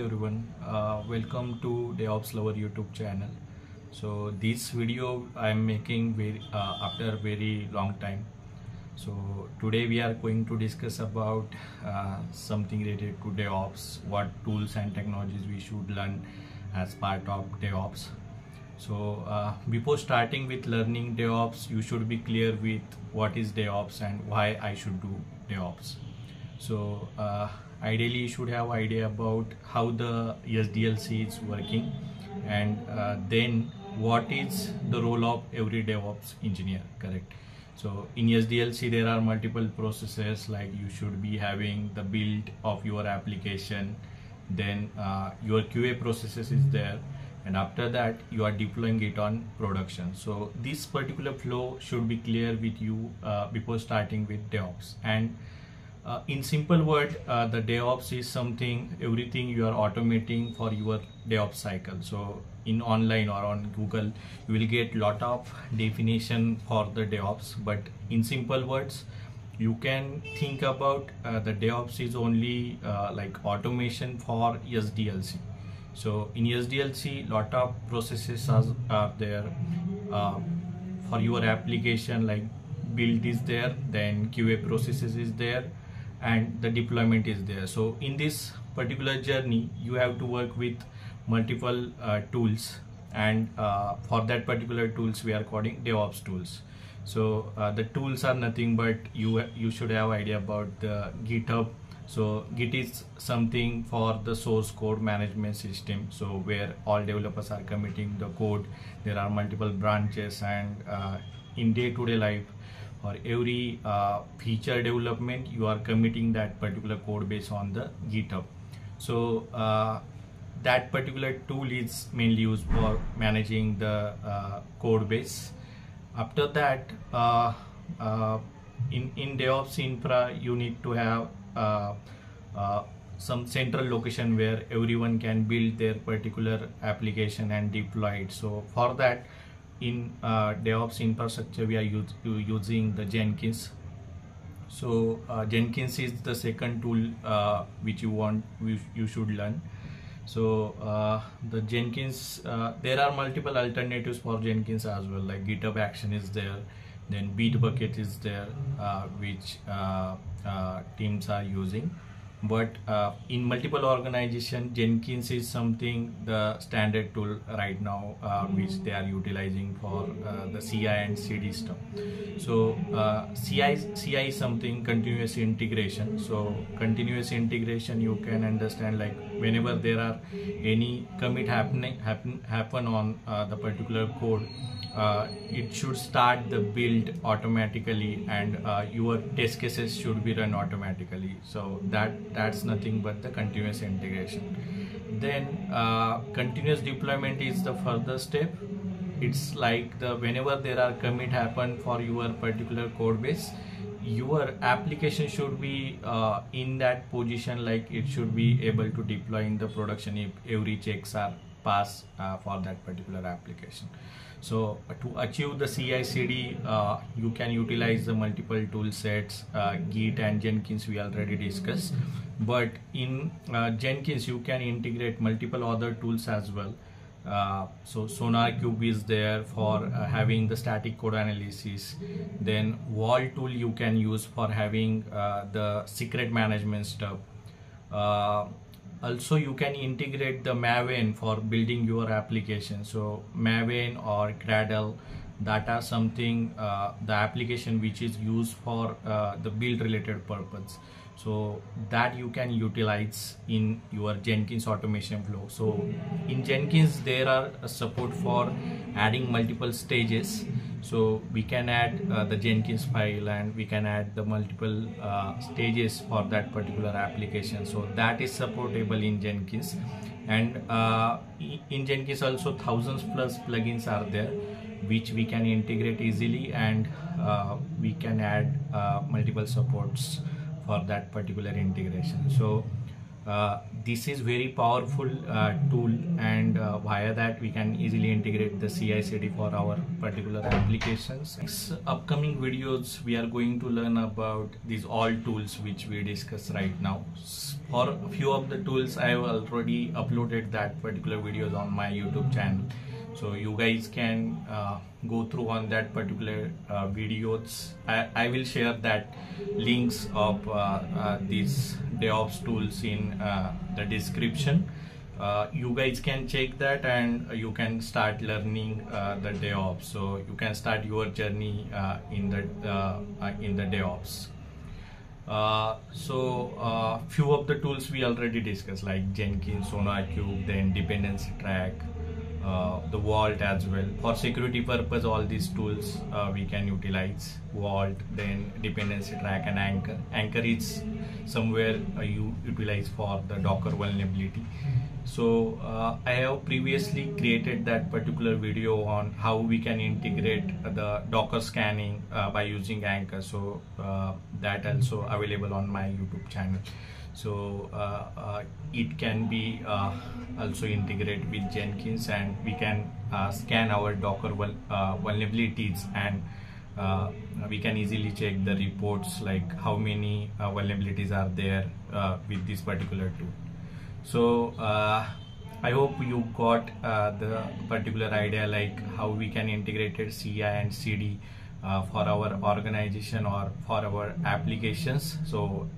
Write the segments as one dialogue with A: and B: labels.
A: everyone. Uh, welcome to DevOps Lover YouTube channel. So this video I'm making very uh, after very long time. So today we are going to discuss about uh, something related to DevOps what tools and technologies we should learn as part of DevOps so uh, before starting with learning DevOps you should be clear with what is DevOps and why I should do DevOps so uh, ideally you should have idea about how the SDLC is working and uh, then what is the role of every DevOps engineer correct? So in SDLC there are multiple processes like you should be having the build of your application then uh, your QA processes is there and after that you are deploying it on production. So this particular flow should be clear with you uh, before starting with DevOps. And uh, in simple word uh, the DevOps is something everything you are automating for your DevOps cycle. So in online or on Google you will get lot of definition for the DevOps but in simple words you can think about uh, the DevOps is only uh, like automation for SDLC so in SDLC lot of processes are, are there uh, for your application like build is there then QA processes is there and the deployment is there. So in this particular journey you have to work with multiple uh, tools and uh, for that particular tools we are calling DevOps tools. So uh, the tools are nothing but you you should have idea about the GitHub. So Git is something for the source code management system so where all developers are committing the code. There are multiple branches and uh, in day-to-day -day life for every uh, feature development you are committing that particular code base on the github. So uh, that particular tool is mainly used for managing the uh, code base. After that uh, uh, in in devops infra you need to have uh, some central location where everyone can build their particular application and deploy it. So for that in uh, DevOps infrastructure we are use, using the Jenkins. So uh, Jenkins is the second tool uh, which you want you should learn. So uh, the Jenkins uh, there are multiple alternatives for Jenkins as well like GitHub Action is there then Bitbucket is there uh, which teams are using but uh, in multiple organization jenkins is something the standard tool right now uh, which they are utilizing for uh, the ci and cd stuff. So ci uh, ci is something continuous integration. So continuous integration you can understand like whenever there are any commit happening happen happen on uh, the particular code uh, it should start the build automatically and uh, your test cases should be run automatically. So that that's nothing but the continuous integration. Then uh, continuous deployment is the further step. It's like the whenever there are commit happen for your particular code base your application should be uh, in that position like it should be able to deploy in the production if every checks are passed uh, for that particular application so uh, to achieve the CI/CD, uh, you can utilize the multiple tool sets, uh, Git and Jenkins we already discussed. But in uh, Jenkins, you can integrate multiple other tools as well. Uh, so SonarQube is there for having the static code analysis. Then Vault tool you can use for having the secret management stuff also you can integrate the maven for building your application. So maven or gradle that are something uh, the application which is used for uh, the build related purpose so that you can utilize in your jenkins automation flow. So in jenkins there are support for adding multiple stages. So we can add uh, the jenkins file and we can add the multiple uh, stages for that particular application. So that is supportable in jenkins. And uh, in jenkins also thousands plus plugins are there which we can integrate easily and uh, we can add uh, multiple supports for that particular integration so uh, this is very powerful uh, tool and uh, via that we can easily integrate the CI/CD for our particular applications. Next upcoming videos we are going to learn about these all tools which we discuss right now. For a few of the tools I have already uploaded that particular videos on my YouTube channel so you guys can uh, go through on that particular uh, videos. I, I, will share that links of uh, uh these DevOps tools in uh, the description. Uh, you guys can check that and you can start learning the DevOps. So you can start your journey in the in the DevOps. Uh, so uh, few of the tools we already discussed like Jenkins, SonarQube, then dependency track, uh, the vault as well. For security purpose all these tools uh, we can utilize. Vault then dependency track and Anchore. Anchore is somewhere uh, you utilize for the docker vulnerability so uh, i have previously created that particular video on how we can integrate the docker scanning uh, by using Anchore. So that also available on my youtube channel. So uh, uh, it can be uh, also integrated with Jenkins and we can scan our Docker vul vulnerabilities and uh, we can easily check the reports like how many uh, vulnerabilities are there uh, with this particular tool so I hope you got the particular idea like how we can integrate CI and CD for our organization or for our applications. So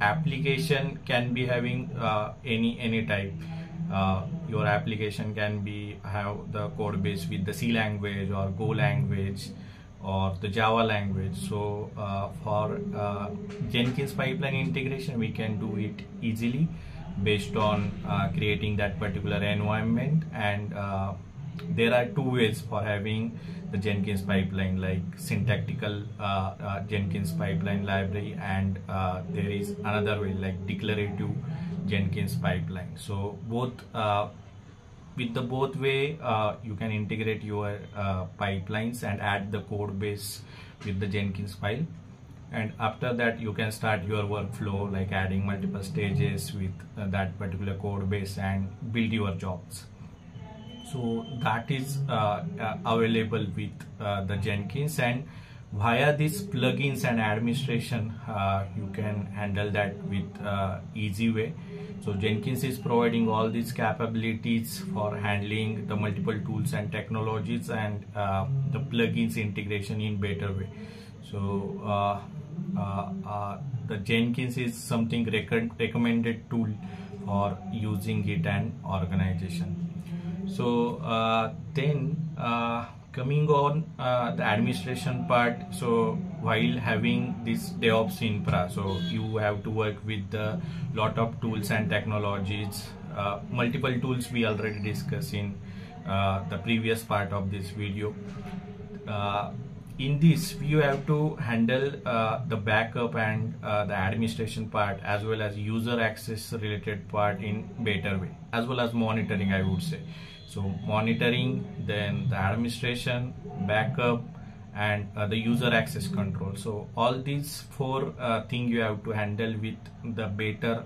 A: application can be having uh, any any type. Uh, your application can be have the code base with the C language or Go language or the Java language. So uh, for uh, Jenkins pipeline integration we can do it easily based on uh, creating that particular environment. And uh, there are two ways for having the Jenkins pipeline like syntactical uh, uh, Jenkins pipeline library and uh, there is another way like declarative Jenkins pipeline. So both uh, with the both way you can integrate your pipelines and add the code base with the Jenkins file and after that you can start your workflow like adding multiple stages with that particular code base and build your jobs. So that is uh, uh, available with uh, the Jenkins. And via these plugins and administration uh, you can handle that with uh, easy way. So Jenkins is providing all these capabilities for handling the multiple tools and technologies and uh, the plugins integration in better way. So the Jenkins is something rec recommended tool for using it and organization. So uh, then uh, coming on uh, the administration part so while having this DevOps infra so you have to work with a lot of tools and technologies uh, multiple tools we already discussed in uh, the previous part of this video. Uh, in this you have to handle uh, the backup and uh, the administration part as well as user access related part in better way as well as monitoring i would say. So monitoring then the administration backup and uh, the user access control. So all these four uh, things you have to handle with the better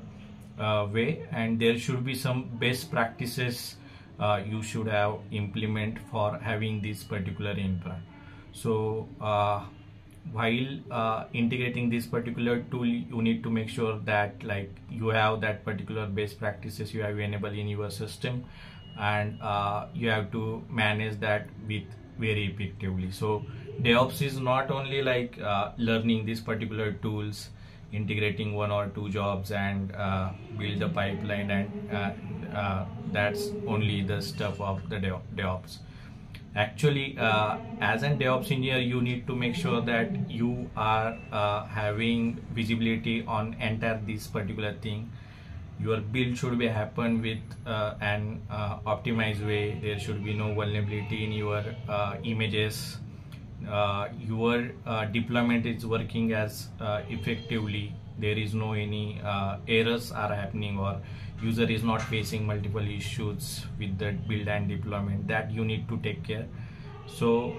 A: uh, way and there should be some best practices uh, you should have implement for having this particular infra so uh, while uh, integrating this particular tool you need to make sure that like you have that particular best practices you have enabled in your system and uh, you have to manage that with very effectively. So DevOps is not only like uh, learning these particular tools integrating one or two jobs and uh, build the pipeline and uh, that's only the stuff of the DevOps actually uh, as an DevOps engineer you need to make sure that you are having visibility on entire this particular thing. Your build should be happen with uh, an uh, optimized way. There should be no vulnerability in your uh, images. Uh, your uh, deployment is working as uh, effectively. There is no any errors are happening or user is not facing multiple issues with the build and deployment that you need to take care so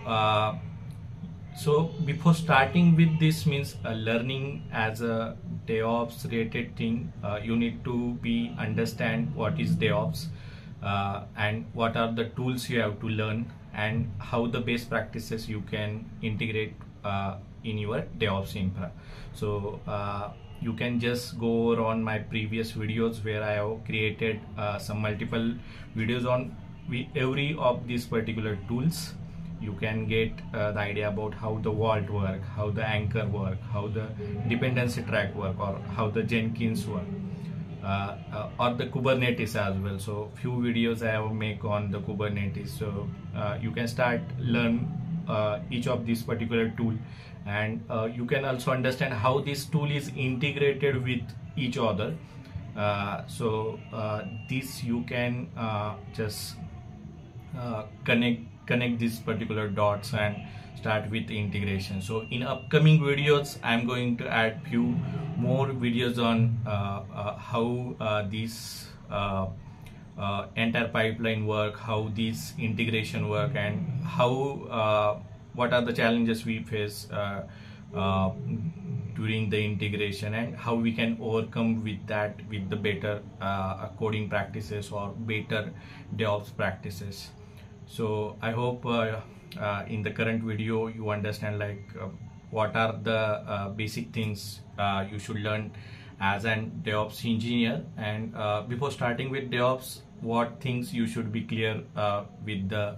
A: so before starting with this means uh, learning as a DevOps related thing, uh, you need to be understand what is DevOps uh, and what are the tools you have to learn and how the best practices you can integrate uh, in your DevOps infra. So uh, you can just go over on my previous videos where I have created uh, some multiple videos on every of these particular tools. You can get uh, the idea about how the vault work how the Anchore work how the dependency track work or how the jenkins work uh, uh, or the kubernetes as well. So few videos i have make on the kubernetes. So uh, you can start learn uh, each of these particular tool. And uh, you can also understand how this tool is integrated with each other. So this you can just connect connect these particular dots and start with integration. So in upcoming videos i'm going to add few more videos on uh, uh, how uh, these uh, uh, entire pipeline work how these integration work and how uh, what are the challenges we face during the integration and how we can overcome with that with the better coding practices or better DevOps practices. So i hope uh, uh, in the current video you understand like uh, what are the uh, basic things uh, you should learn as an DevOps engineer. And uh, before starting with DevOps what things you should be clear with the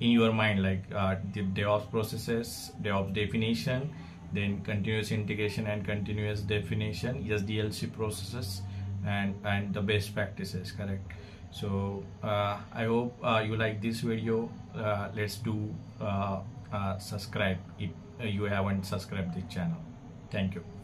A: in your mind like the DevOps processes DevOps definition then continuous integration and continuous definition SDLC processes and and the best practices correct? So uh, i hope uh, you like this video. Uh, let's do uh, uh, subscribe if you haven't subscribed this channel. Thank you